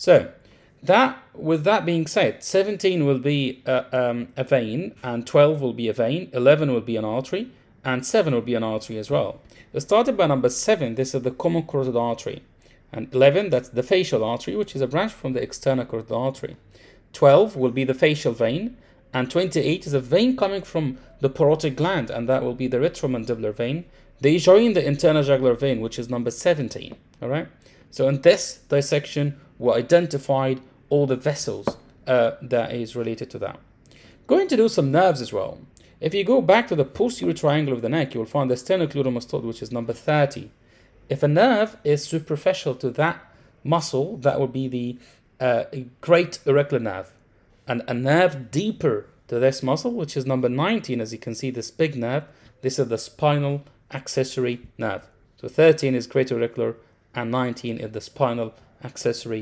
So that with that being said, 17 will be a, um, a vein, and 12 will be a vein, 11 will be an artery, and 7 will be an artery as well. Started by number 7, this is the common carotid artery. And 11, that's the facial artery, which is a branch from the external carotid artery. 12 will be the facial vein, and 28 is a vein coming from the parotid gland, and that will be the retromandibular vein. They join the internal jugular vein, which is number 17. All right. So in this dissection, we identified all the vessels uh, that is related to that. Going to do some nerves as well. If you go back to the posterior triangle of the neck, you will find the sternocleidomastoid, which is number 30. If a nerve is superficial to that muscle, that would be the uh, great auricular nerve. And a nerve deeper to this muscle, which is number 19, as you can see, this big nerve, this is the spinal accessory nerve. So 13 is great auricular, and 19 is the spinal accessory